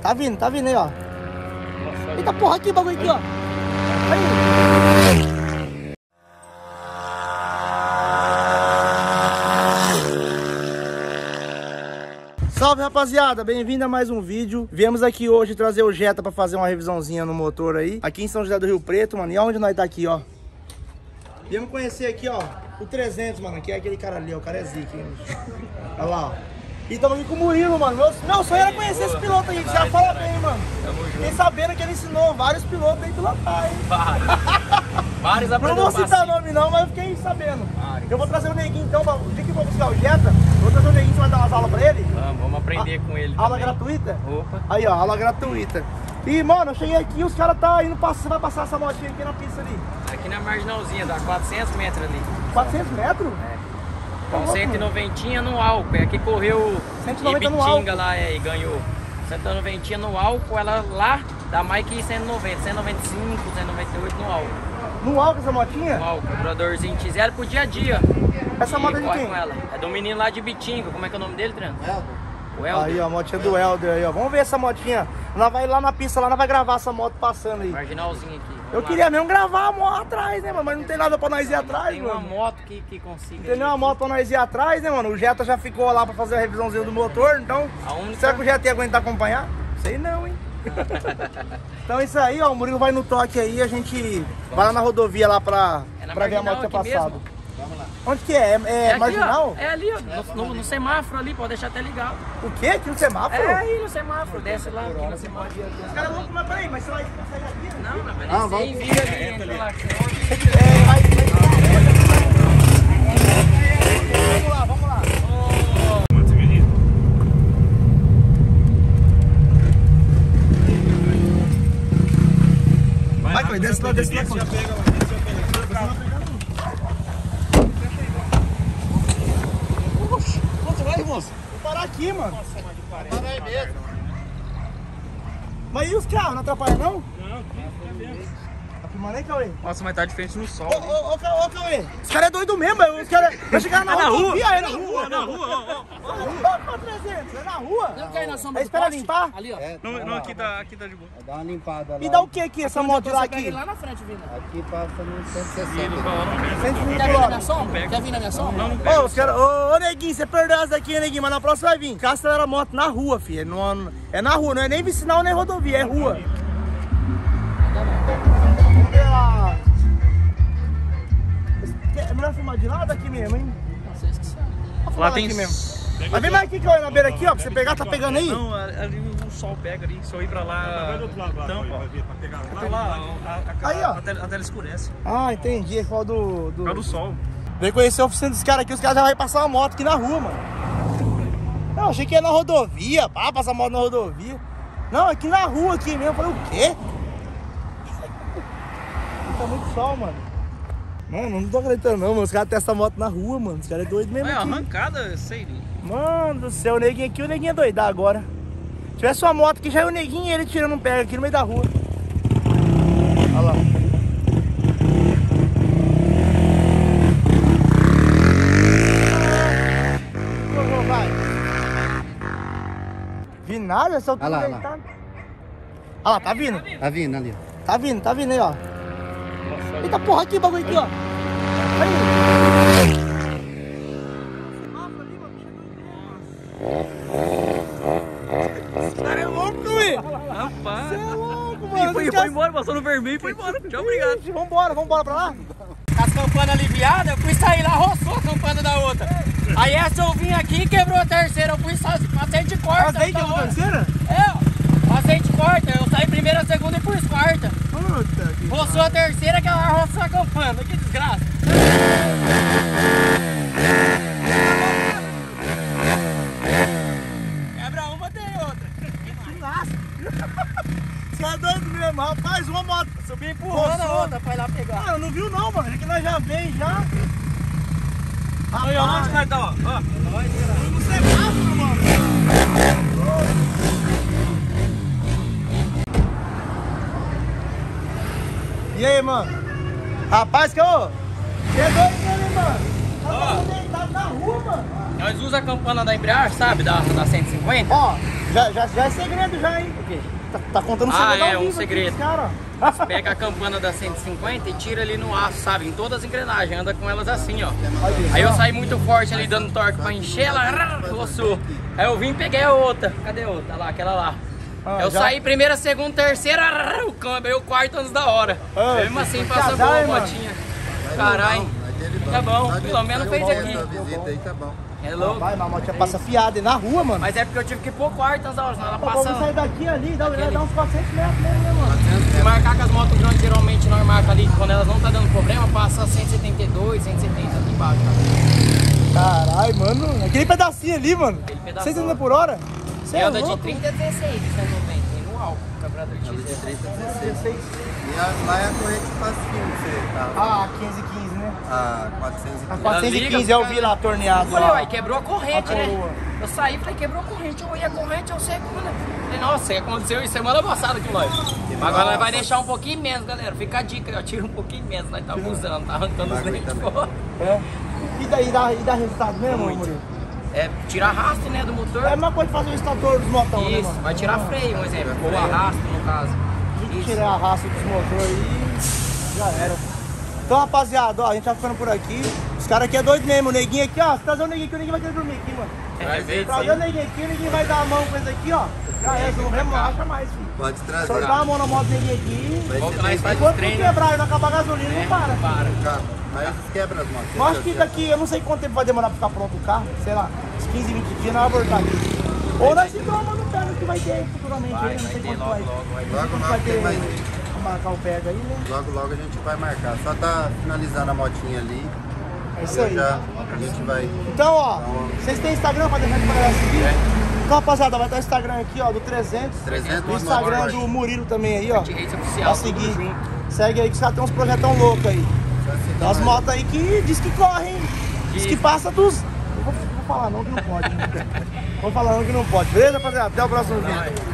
Tá vindo, tá vindo aí, ó. Eita porra, aqui bagulho aqui, ó. Aí. Salve rapaziada, bem-vindo a mais um vídeo Viemos aqui hoje trazer o Jetta pra fazer uma revisãozinha no motor aí Aqui em São José do Rio Preto, mano, e onde nós tá aqui, ó Viemos conhecer aqui, ó, o 300, mano, que é aquele cara ali, ó, o cara é zica, hein. Olha lá, ó E tamo aqui com o Murilo, mano Meu, meu sonho era conhecer esse piloto aí, que já fala bem, mano Fiquei sabendo que ele ensinou vários pilotos aí pilotar, hein Vários Não aprendeu vou citar nome não, mas eu fiquei sabendo Vários. Eu vou trazer o Neguinho então, o dia que eu vou buscar o Jetta Vou trazer o Neguinho, você vai dar umas aulas pra ele Vamos, vamos aprender com ele Aula também. gratuita? Opa. Aí, ó, aula gratuita. E, mano, eu cheguei aqui os caras tá indo passar, você vai passar essa motinha aqui na pista ali. Aqui na marginalzinha, dá 400 metros ali. 400 metros? Com louco, 190 no álcool. É que correu 190 no Ibitinga lá é, e ganhou. 190 no álcool, ela lá dá mais que 190, 195, 198 no álcool. No álcool essa No motinha? álcool, carburadorzinho X0 pro dia a dia. Essa E moto é de quem? com ela. É do menino lá de Bitinga. Como é que é o nome dele, Tran? O Helder. Aí, ó, a motinha do Helder aí, ó. Vamos ver essa motinha. Ela vai lá na pista, lá, ela vai gravar essa moto passando aí. Marginalzinho aqui. Vamos Eu lá. queria mesmo gravar a moto atrás, né, mano? Mas não tem nada pra nós ir atrás, Tem uma mano. moto que, que consiga. Não tem nenhuma moto pra nós ir atrás, né, mano? O Jetta já ficou lá pra fazer a revisãozinha do motor, então... A única- Será que o Jetta ia aguentar acompanhar? Sei não, hein? então é isso aí, ó. O Murilo vai no toque aí, a gente vai lá na rodovia lá pra, É na pra ver a moto ter aqui passado. mesmo. Onde que é? É, é É aqui, marginal? ó. É ali, ó. No, no- no semáforo ali, pode deixar até ligado. O quê? Aqui no semáforo? É aí no semáforo, desce lá aqui no semáforo. Os caras vão mas peraí, mas você vai sair daqui? né? Não, não, mas Ah, desce aí, vamos. vira ali, entra lá. É, vai, vai. Vamos lá, vamos lá. Vai, Cleide, desce lá, desce lá. Cleide. Onde você vai, moço? Vou parar aqui, mano. Para aí mesmo. Mas e os carros? Não atrapalha, não? Não, Tá filmando aí, Cauê? Nossa, mas tá diferente no sol. Ô, ô, ô, Ca- ô, Cauê, os caras é doido mesmo, os caras... Vai chegar na, É na rua? é na rua. na rua, ó, Ô, ô, 300, é na rua? Não ir na sombra do espera limpar? Ali, ó. Não, não, aqui tá, aqui tá de boa. Dá uma limpada lá. E dá o que aqui, essa moto lá aqui? lá na frente, Vina. Aqui passa no E ele 160. falou, não, pega. 120 Quer vir na minha sombra? Quer vir na minha sombra? Não, não pega. Ô, caras, ô, ô, neguinho, você perdeu essa daqui, neguinho, mas na próxima vai vir. Cá acelera a moto na rua, filho. É, no- é na rua, não é nem vicinal nem rodovia, é rua. É melhor filmar de lá ou daqui mesmo, hein? Vocês que sabem. Vou filmar Lá tem... mesmo. Mas vem mais aqui que eu na beira aqui, ó, pra você pegar, tá pegando aí? Não, ali o sol pega ali. Se eu ir pra lá... Tampa, ó. Tá lá, a, a, Aí, ó. a, tela, a tela escurece. Ah, entendi, é qual do... Do... causa do sol. Vem conhecer a oficina dos caras aqui, os caras já vão passar uma moto aqui na rua, mano. Não, achei que ia na rodovia, pá, passar moto na rodovia. Não, aqui na rua aqui mesmo. Eu falei, o quê? Tá muito sol, mano. Mano, não tô acreditando não, mano. Os caras testam a moto na rua, mano. Os caras é doido mesmo É, arrancada, sei. Mano do céu, o neguinho aqui, o neguinho é doidar agora. Se tivesse uma moto aqui, já é o neguinho e ele tirando um pega aqui no meio da rua. Olha lá. Vi nada, essa altura Olha lá, olha tá... Olha lá, tá vindo. Tá vindo ali. Tá vindo, tá vindo aí, ó. Eita porra, aqui o bagulho aqui, ó. Aí. Esse cara é louco. Rapaz. Você é louco, E mano. foi, embora, passou no vermelho e foi embora. Tchau, obrigado. Vambora, vambora pra lá? Com as campanas aliviadas, eu fui sair lá, roçou a campana da outra. Aí essa eu vim aqui e quebrou a terceira. Eu fui só passei de corta. Mas aí que é outra a hora. terceira? É, ó. Passei de corta. Eu saí primeira, segunda e pus quarta. Puta que... Roçou a terceira, que ela roçou a campana. Que desgraça. Quebra uma, tem outra. Que lasca. Você é doido mesmo, rapaz, uma moto. Subi empurrando a Roçou. outra pra ir lá pegar. Ah, não viu não, mano. É que nós já veio já. Aí, ó, onde vai tá, ó. ó. No semáforo, mano. E aí, mano? Rapaz, que é doido mesmo, mano? Tá deitado na rua, mano. Nós usa a campana da embreagem, sabe? Da, da 150. Ó, Já, já, já é segredo já, hein? O quê? Tá, tá contando Ah, segredo é, ao um aqui segredo. cara, ó. Você pega a campana da 150 e tira ali no aço, sabe? Em todas as engrenagens, anda com elas assim, ó. Aí eu saí muito forte ali dando torque pra encher, ela roçou. Aí eu vim e peguei a outra. Cadê a outra? Lá, aquela lá. Ah, eu já- saí primeira, segunda, terceira, o câmbio, aí o quarto antes da hora. Ah, Mesmo assim, passa boa botinha. Caralho. Tá bom, pelo menos fez aqui. visita aí, tá bom. É louco. Vai, mas a motinha passa fiada aí na rua, mano. Mas é porque eu tive que pôr quarto antes da hora, senão ela Pô, vamos passa. sair daqui ali, dá, dá uns 400 metros mesmo, né, mano? Se marcar com as motos grandes, geralmente nós marca ali, quando elas não tá dando problema, passa 172, 170 aqui embaixo. tá? Caralho, mano. Aquele pedacinho ali, mano. Aquele pedaço. 160 por hora? Você E é anda de louco? 30 a 16, isso é 90, e no álcool, campeonato de De 16. 30 a 16. E a, lá é a corrente facinho, você tá? Ah, 15 15, né? A A 415. 415 eu vi lá torneado. Lá. uai, quebrou a corrente, A né? coroa. Eu saí, falei, quebrou a corrente, eu ia a corrente, eu segunda. Falei, nossa, aconteceu isso semana passada aqui, nós. Mas agora nós vai deixar um pouquinho menos, galera. Fica a dica, eu tiro um pouquinho menos, nós tá abusando, tá arrancando os dentes fora. É. E daí dá, e dá resultado mesmo, Muito. Murilo? É, tirar arrasto, né, do motor. É a mesma coisa de fazer o estator dos motão, né, Isso, mano? vai tirar freio, um exemplo, ou arrasto, no caso. Isso. Tirar a raça dos motores aí, já era. Então, rapaziada, ó, a gente tá ficando por aqui. Os caras aqui é doido mesmo, o neguinho aqui, ó. Se trazer o neguinho aqui, o neguinho vai querer dormir aqui, mano. Vai ver, Trazer o neguinho aqui, o neguinho vai dar a mão com esse aqui, ó. Já é, não relaxa mais, filho. Pode Se trazer. eu dar a mão na moto do neguinho aqui, ser lá, bem faz enquanto não quebrar e não acabar a gasolina, não para. Para. carro. Mas eles quebram as motos. Eu acho que daqui, eu não sei quanto tempo vai demorar pra ficar pronto o carro, sei lá, uns 15, 20 dias nós vamos voltar aqui. Ou nós se toma no pega que vai ter aí futuramente, Vai, aí, não vai sei ter quanto logo, vai. logo, vai. Logo, logo vai ter mais. marcar o pega aí, né? Logo, logo a gente vai marcar. Só tá finalizando a motinha ali. É isso aí. Já a gente vai. Então, ó, vocês têm Instagram pra deixar de galera seguir? É. Então, rapaziada, vai estar o Instagram aqui, ó, do 300. 300 O Instagram do Murilo também aí, ó. De rede Pra seguir. Segue aí que os caras tem uns projetão loucos aí. Tem umas motos aí que diz que correm, diz que passa dos... Eu vou, vou falar não que não pode. Né? Vamos falar não que não pode. Beleza, rapaziada? Até o próximo vídeo.